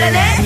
internet.